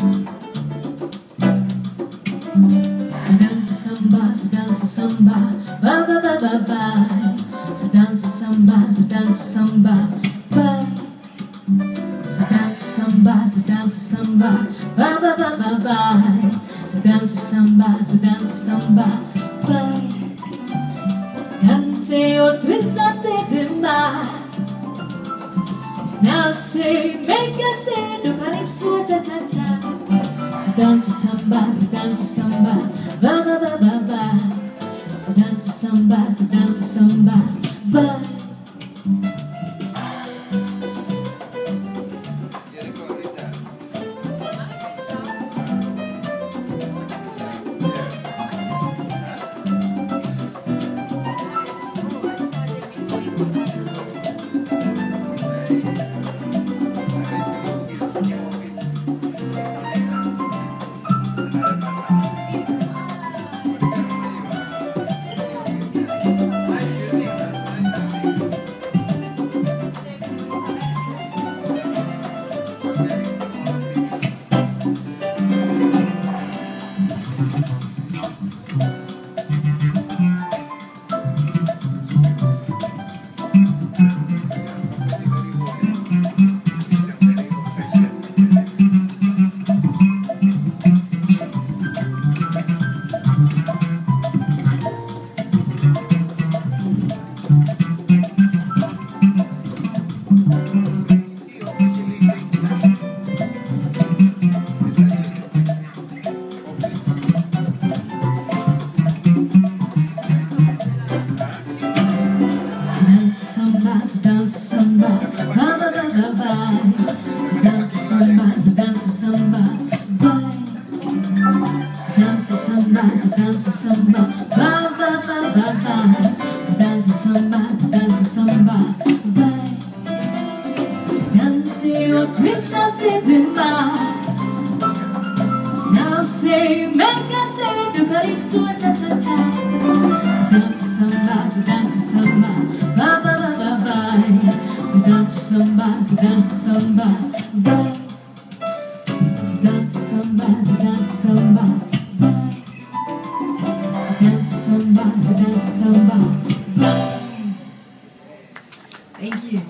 Se danza samba, se danza samba, ba ba ba ba ba. Se danza samba, se danza samba, ba. Se danza samba, se danza samba, ba ba ba ba ba. Se danza samba, se danza samba, ba. Danse och twista till din makt. Now say, make us say, do calypso cha cha cha. So dança samba, so dança samba, ba ba ba ba ba. So dança samba, so dança samba, ba. Samba, so dança samba, ba ba ba ba ba. So dança samba, so dança samba, vai. So dança samba, so dança samba, ba ba ba ba ba. So dança samba, so dança samba, vai. Danse och twista till din makt. Now say, make us say, do calypso cha cha cha. So dança samba, so dança samba, ba ba ba ba ba dance to samba, so dance to samba, bye. So dance to samba, so dance to samba, bye. So dance to samba, so dance to samba, bye. Thank you.